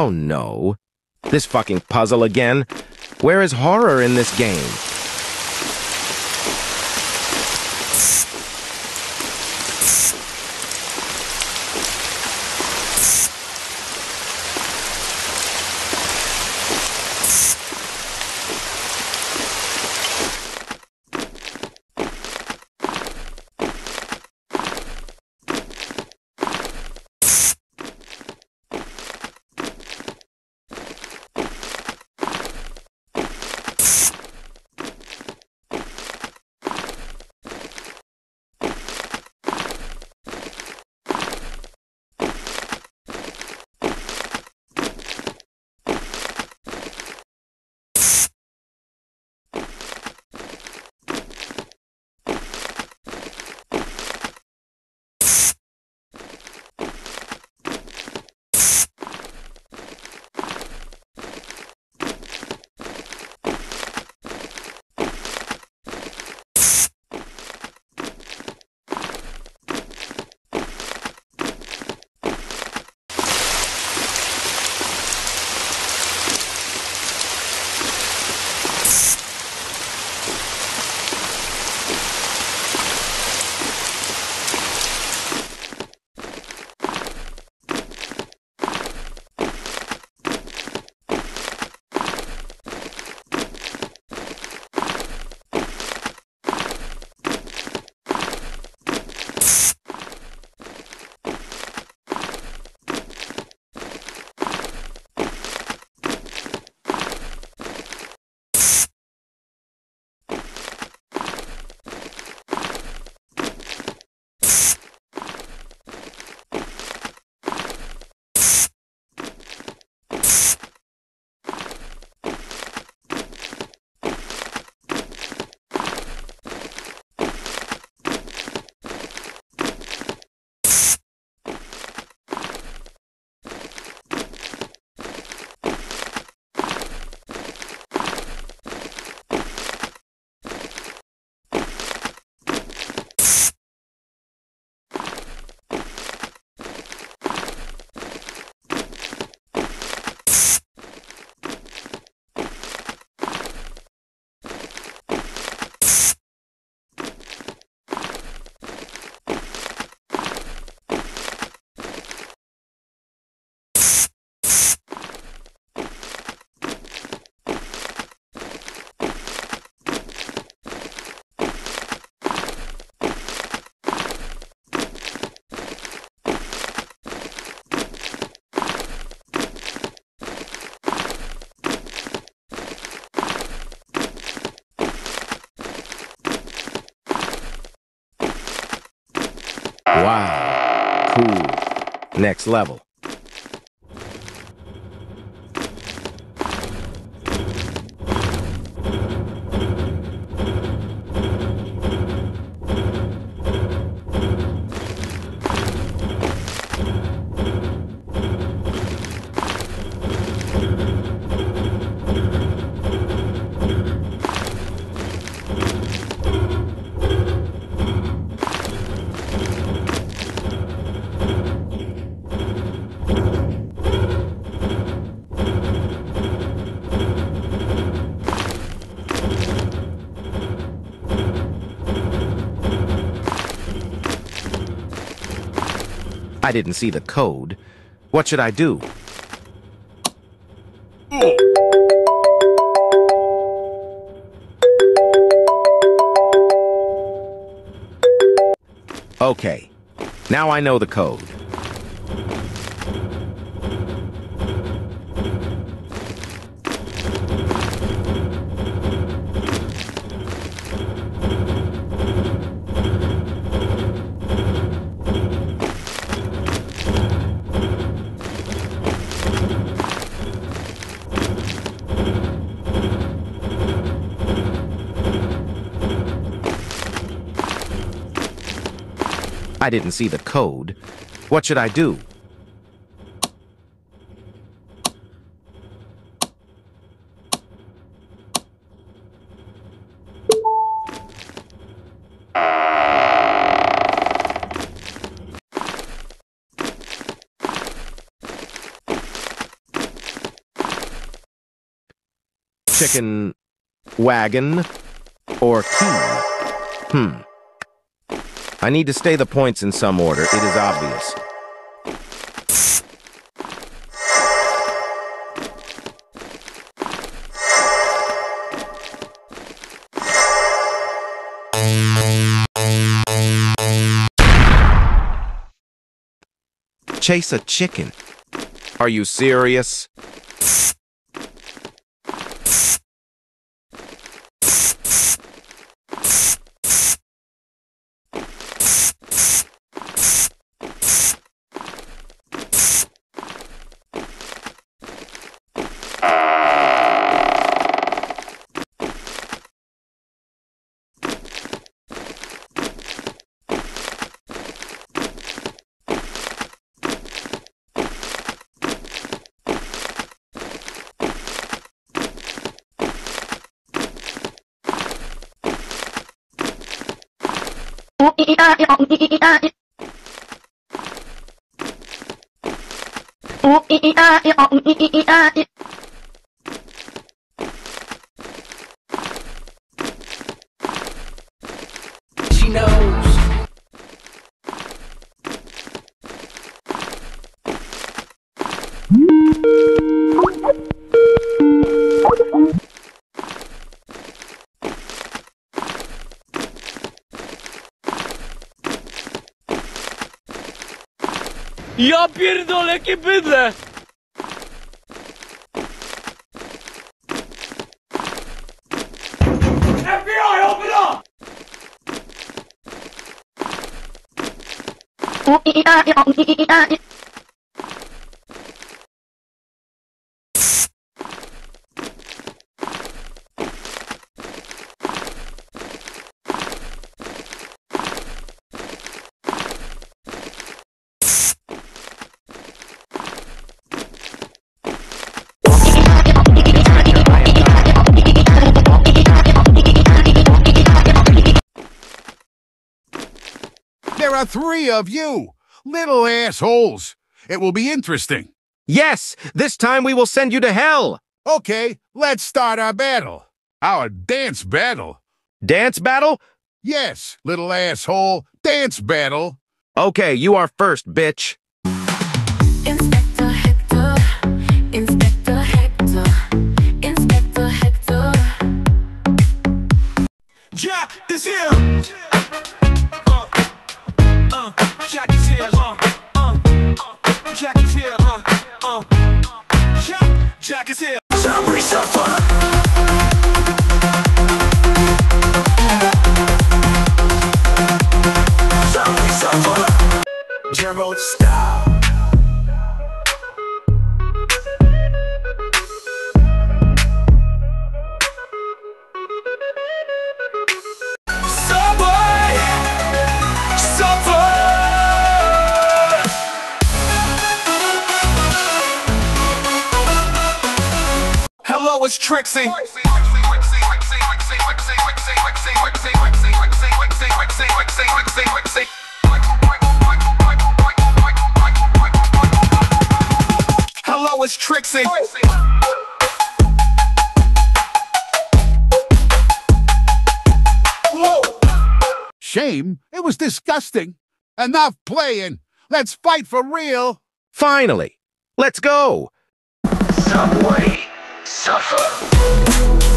Oh no. This fucking puzzle again? Where is horror in this game? Wow. Cool. Next level. I didn't see the code. What should I do? Okay. Now I know the code. I didn't see the code. What should I do? Chicken wagon or key? Hmm. I need to stay the points in some order. It is obvious. Chase a chicken. Are you serious? Oh, Ja pierdolę, jakie bydle! FBI, open up! There are three of you, little assholes. It will be interesting. Yes! This time we will send you to hell! Okay, let's start our battle. Our dance battle. Dance battle? Yes, little asshole, dance battle. Okay, you are first, bitch. Inspector Hector, Inspector Hector, Inspector Hector. Jack is here. Jack, is here. Somebody suffer. Gerald style. Hello, it's Trixie. Hello, it's Trixie. Shame, it was disgusting. Enough playing. Let's fight for real. Finally! Let's go! Subway, suffer.